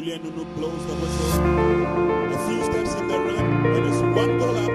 Julian Nuno blows the whistle. A few steps in the run, and it's one goal out.